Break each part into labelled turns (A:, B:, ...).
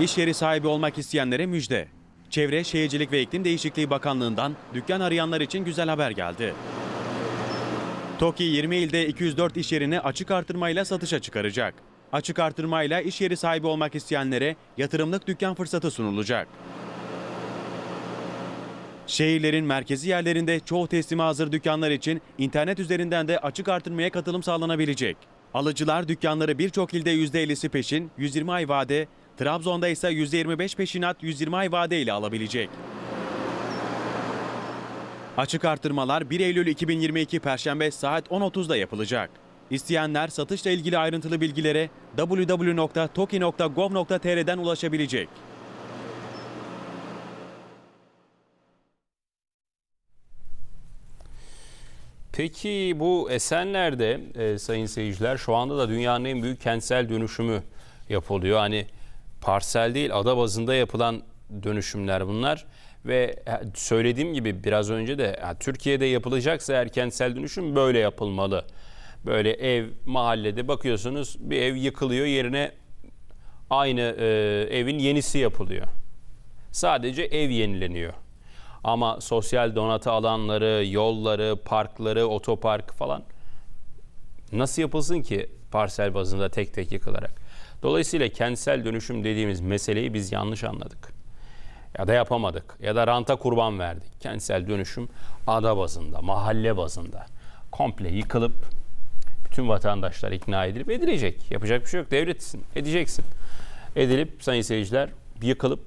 A: İş yeri sahibi olmak isteyenlere müjde. Çevre, Şehircilik ve İklim Değişikliği Bakanlığı'ndan dükkan arayanlar için güzel haber geldi. TOKİ 20 ilde 204 iş yerini açık artırmayla satışa çıkaracak. Açık artırmayla iş yeri sahibi olmak isteyenlere yatırımlık dükkan fırsatı sunulacak. Şehirlerin merkezi yerlerinde çoğu teslime hazır dükkanlar için internet üzerinden de açık artırmaya katılım sağlanabilecek. Alıcılar dükkanları birçok ilde %50'si peşin, 120 ay vade, Trabzon'da ise %25 peşinat, 120 ay vade ile alabilecek. Açık artırmalar 1 Eylül 2022 Perşembe saat 10.30'da yapılacak. İsteyenler satışla ilgili ayrıntılı bilgilere www.toki.gov.tr'den ulaşabilecek.
B: Peki bu Esenler'de e, sayın seyirciler şu anda da dünyanın en büyük kentsel dönüşümü yapılıyor. Hani parsel değil ada bazında yapılan dönüşümler bunlar. Ve e, söylediğim gibi biraz önce de ya, Türkiye'de yapılacaksa eğer kentsel dönüşüm böyle yapılmalı. Böyle ev mahallede bakıyorsunuz bir ev yıkılıyor yerine aynı e, evin yenisi yapılıyor. Sadece ev yenileniyor. Ama sosyal donatı alanları, yolları, parkları, otopark falan nasıl yapılsın ki parsel bazında tek tek yıkılarak? Dolayısıyla kentsel dönüşüm dediğimiz meseleyi biz yanlış anladık. Ya da yapamadık. Ya da ranta kurban verdik. Kentsel dönüşüm ada bazında, mahalle bazında komple yıkılıp bütün vatandaşlar ikna edilip edilecek. Yapacak bir şey yok. Devletsin. Edeceksin. Edilip sayın seyirciler yıkılıp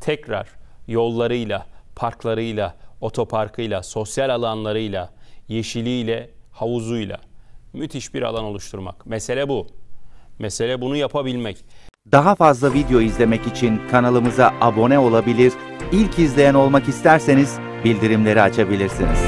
B: tekrar yollarıyla, parklarıyla, otoparkıyla, sosyal alanlarıyla, yeşiliyle, havuzuyla müthiş bir alan oluşturmak. Mesele bu. Mesele bunu yapabilmek.
C: Daha fazla video izlemek için kanalımıza abone olabilir, ilk izleyen olmak isterseniz bildirimleri açabilirsiniz.